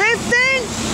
Tem, tem!